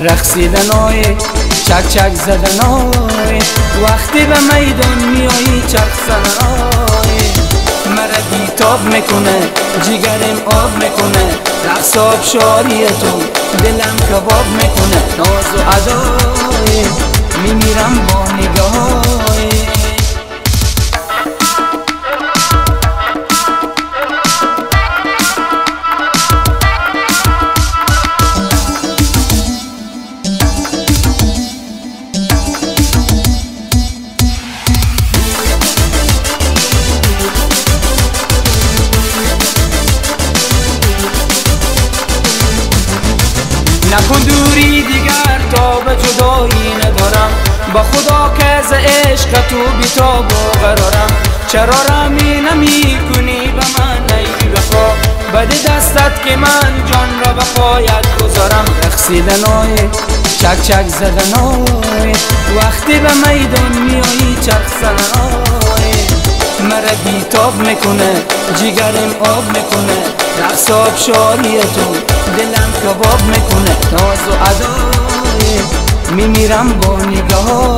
رقصیدن های چک چک زدن های وقتی به میدان میایی چک های مرا بیتاب می‌کنه جگرم آب می‌کنه. رقص آب شاری تو دلم کباب می‌کنه. ناز نکن دوری دیگر تا به جدایی ندارم. با خدا که از عشق تو بیتاب و قرارم. چرا رمی نمی کنی به من ای بخوا بده دستت که من جان را به پایت گذارم. رقصیدن های چک چک زدن وقتی به میدان میایی چک های مرا بیتاب می‌کنه جگرم آب می‌کنه. شاری تو. دلم کباب می‌کنه. ناز و ادای. میمیرم با نگاه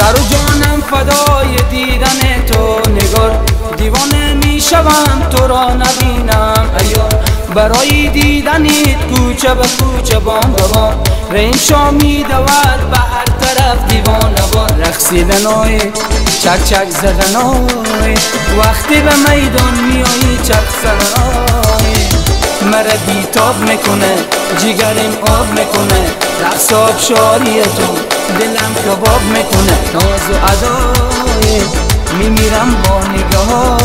سر و جانم فدای دیدن تو. نگار دیوانه می‌شوم تو را نبینم. ایار برای دیدنیت کوچه به کوچه بام بام. رین شامی دود به هر طرف دیوانه با رقصیدن های چک چک زدن وقتی به میدان میایی چک های مرا بیتاب می‌کنه جگرم آب می‌کنه. رقص شاری تو دلم کباب می‌کنه. ناز و عدای میمیرم با نگاه